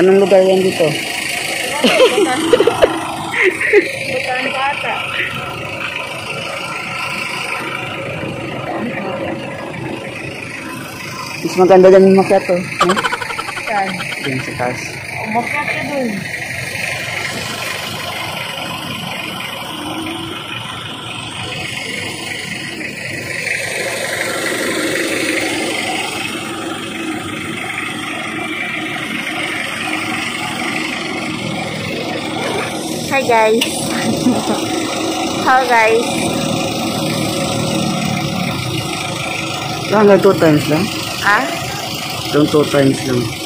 Anong lugar yan dito? Bukan bata. Mas maganda dyan yung makiato. No? Saan? Diyan sa taas. Umakyat ka dun. Hi guys. Hi guys. Hanggang two times lang. Ah? Hanggang two times lang.